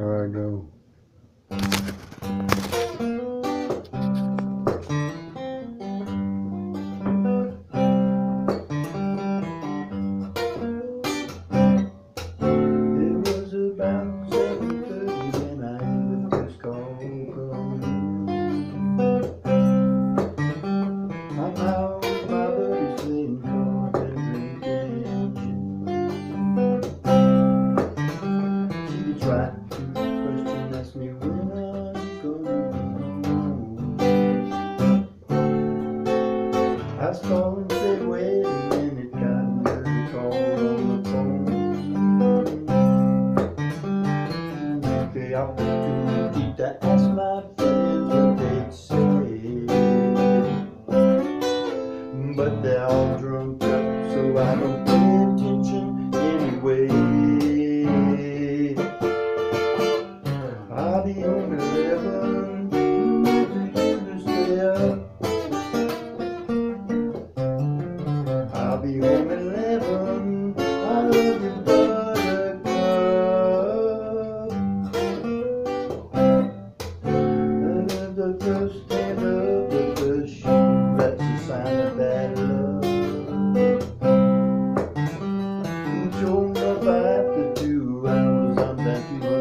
There I go. I'll be home at eleven. I love you, buttercup. And of the first hand of the that's a sign of bad luck. And sure enough, after two hours, I'm down to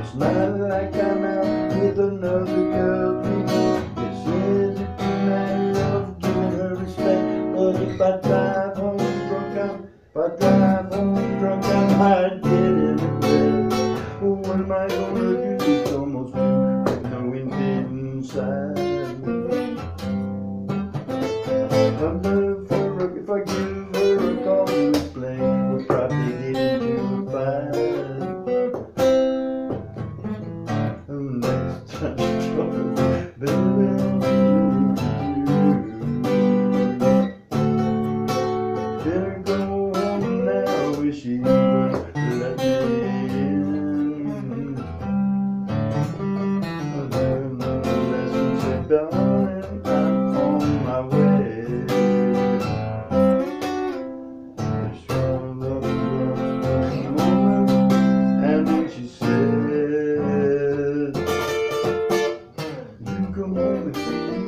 It's not like I'm out with another girl. This is a matter of giving her respect. But if I drive home drunk, I'm, if I drive home drunk, I might get in bed. What am I gonna do? It's almost with no wind inside. I'm better for a, if I give would let me in. I lesson, said, darling, I'm on my way. Woman, and she said, You come with me,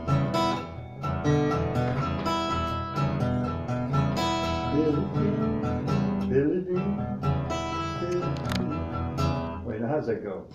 Wait, how's that go?